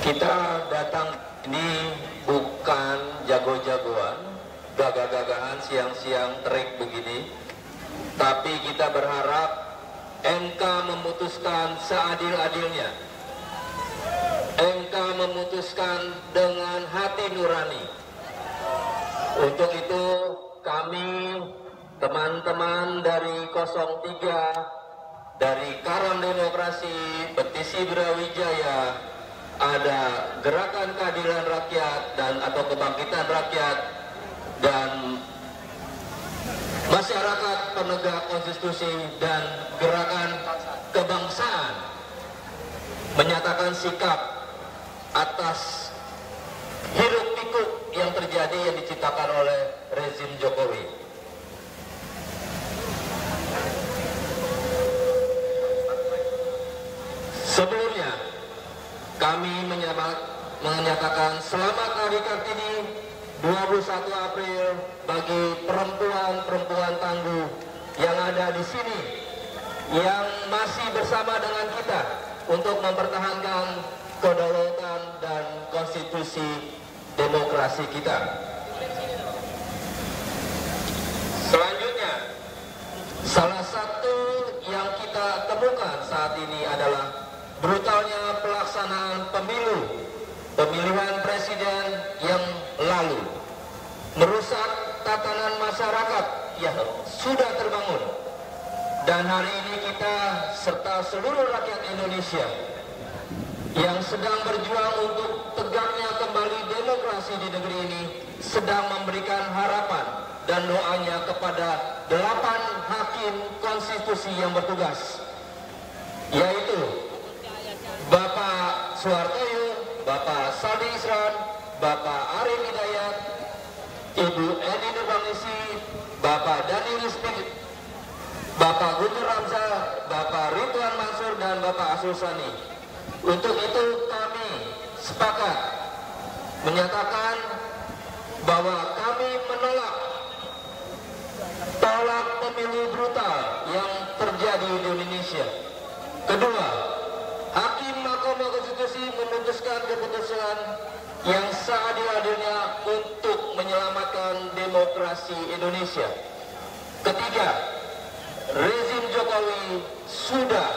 Kita datang ini bukan jago-jagoan, gagah-gagahan siang-siang terik begini, tapi kita berharap MK memutuskan seadil-adilnya. MK memutuskan dengan hati nurani. Untuk itu kami teman-teman dari 03 dari Karam Demokrasi Petisi Brawijaya ada gerakan keadilan rakyat dan atau kebangkitan rakyat dan masyarakat penegak konstitusi dan gerakan kebangsaan menyatakan sikap atas hiruk pikuk yang terjadi yang diciptakan oleh rezim Jokowi. Sebelumnya, kami menyatakan selamat Hari Kartini 21 April bagi perempuan-perempuan tangguh yang ada di sini yang masih bersama dengan kita untuk mempertahankan kedaulatan dan konstitusi demokrasi kita. Selanjutnya, salah satu yang kita temukan saat ini adalah brutalnya pelaksanaan pemilu pemilihan presiden yang lalu. Merusak tatanan masyarakat yang sudah terbangun. Dan hari ini kita serta seluruh rakyat Indonesia yang sedang berjuang untuk tegaknya kembali demokrasi di negeri ini sedang memberikan harapan dan doanya kepada delapan hakim konstitusi yang bertugas yaitu Bapak Suhartoyo, Bapak Sadi Isran, Bapak Arif Hidayat, Ibu Edi Nurbanisi, Bapak Dani Rizki, Bapak Guntur Ramza, Bapak Ridwan Mansur, dan Bapak Asul Sani. Untuk itu kami sepakat menyatakan bahwa kami menolak tolak pemilu brutal yang terjadi di Indonesia. Kedua, Hakim Mahkamah Konstitusi memutuskan seadil-adilnya untuk menyelamatkan demokrasi Indonesia. Ketiga, rezim Jokowi sudah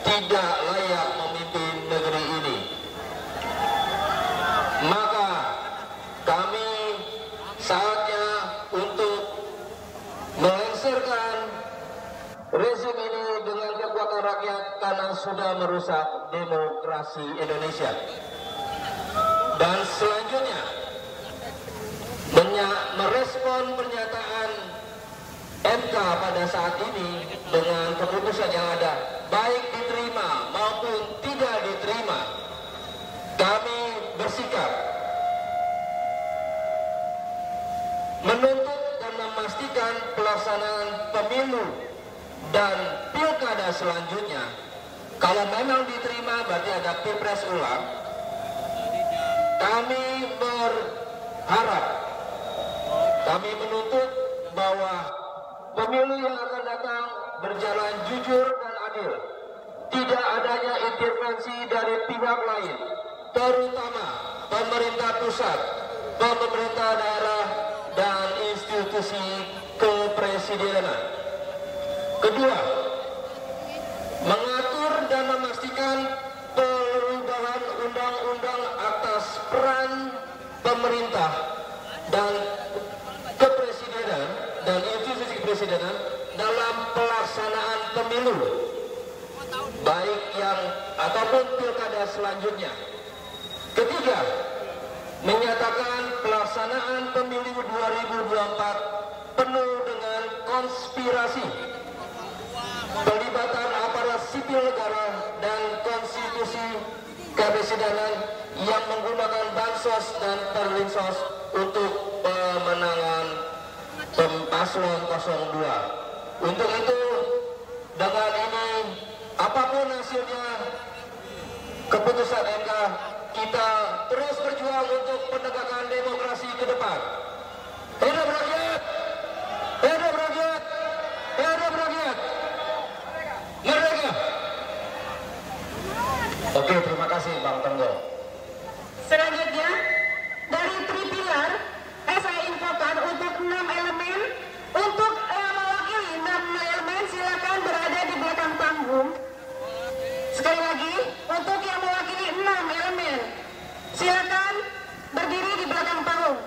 tidak layak memimpin negeri ini. Maka kami saatnya untuk melengsarkan rezim ini dengan kekuatan rakyat karena sudah merusak demokrasi Indonesia. Dan selanjutnya merespon pernyataan MK pada saat ini dengan keputusan yang ada baik diterima maupun tidak diterima kami bersikap menuntut dan memastikan pelaksanaan pemilu dan pilkada selanjutnya kalau memang diterima berarti ada pilpres ulang kami berharap kami menuntut bahwa pemilu yang akan datang berjalan jujur dan adil. Tidak adanya intervensi dari pihak lain terutama pemerintah pusat pemerintah daerah dan institusi kepresidenan. Kedua mengatur dan memastikan perubahan undang-undang atas peran pemerintah dan kepresidenan dan institusi kepresidenan dalam pelaksanaan pemilu baik yang ataupun pilkada selanjutnya. Ketiga menyatakan pelaksanaan pemilu 2024 penuh dengan konspirasi pelibatan aparat sipil negara dan konstitusi kepresidenan yang menggunakan bansos dan perlinsos untuk pemenangan paslon 02. Untuk itu dengan ini apa pun hasilnya keputusan MK kita terus berjuang untuk penegakan demokrasi ke depan. Silakan berdiri di belakang panggung.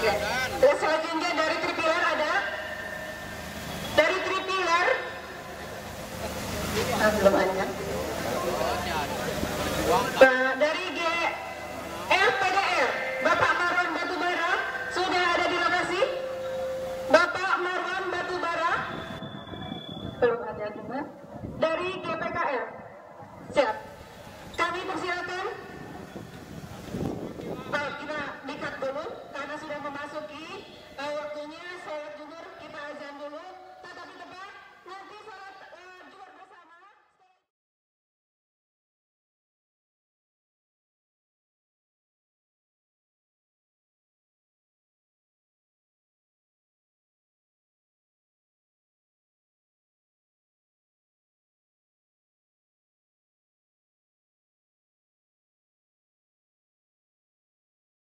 Ya. Dan selanjutnya dari tripilar ada dari tripilar ah, belum ada. Nah, dari G LPDR Bapak Marwan Batubara sudah ada di lokasi. Bapak Marwan Batubara belum ada juga. Dari GPKR siap.